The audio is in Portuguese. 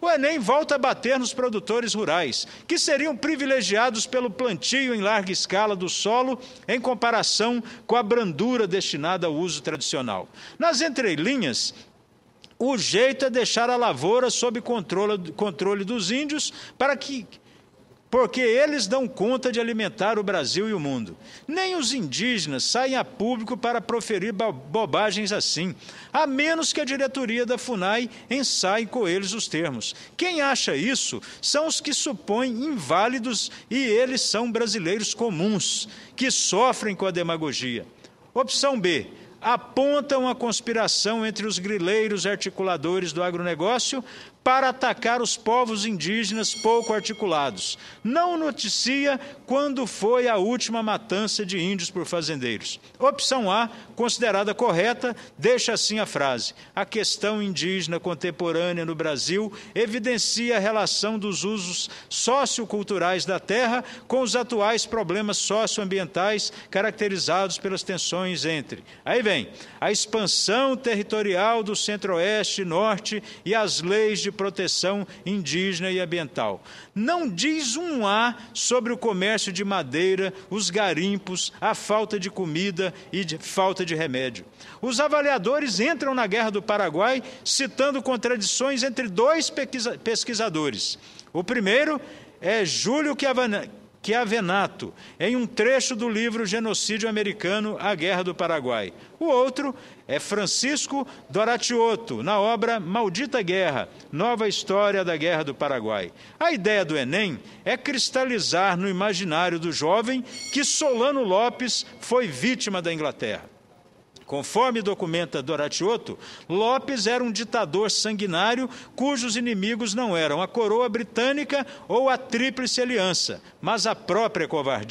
O Enem volta a bater nos produtores rurais, que seriam privilegiados pelo plantio em larga escala do solo em comparação com a brandura destinada ao uso tradicional. Nas entrelinhas, o jeito é deixar a lavoura sob controle, controle dos índios para que porque eles dão conta de alimentar o Brasil e o mundo. Nem os indígenas saem a público para proferir bobagens assim, a menos que a diretoria da FUNAI ensaie com eles os termos. Quem acha isso são os que supõem inválidos e eles são brasileiros comuns, que sofrem com a demagogia. Opção B apontam a conspiração entre os grileiros articuladores do agronegócio para atacar os povos indígenas pouco articulados. Não noticia quando foi a última matança de índios por fazendeiros. Opção A, considerada correta, deixa assim a frase: a questão indígena contemporânea no Brasil evidencia a relação dos usos socioculturais da terra com os atuais problemas socioambientais caracterizados pelas tensões entre. Aí vem a expansão territorial do centro-oeste e norte e as leis de proteção indígena e ambiental. Não diz um A sobre o comércio de madeira, os garimpos, a falta de comida e de falta de remédio. Os avaliadores entram na Guerra do Paraguai citando contradições entre dois pesquisadores. O primeiro é Júlio Chiavenato, em um trecho do livro Genocídio Americano, A Guerra do Paraguai. O outro é Francisco Doratiotto, na obra Maldita Guerra, Nova História da Guerra do Paraguai. A ideia do Enem é cristalizar no imaginário do jovem que Solano Lopes foi vítima da Inglaterra. Conforme documenta Doratiotto, Lopes era um ditador sanguinário cujos inimigos não eram a coroa britânica ou a Tríplice Aliança, mas a própria covardia.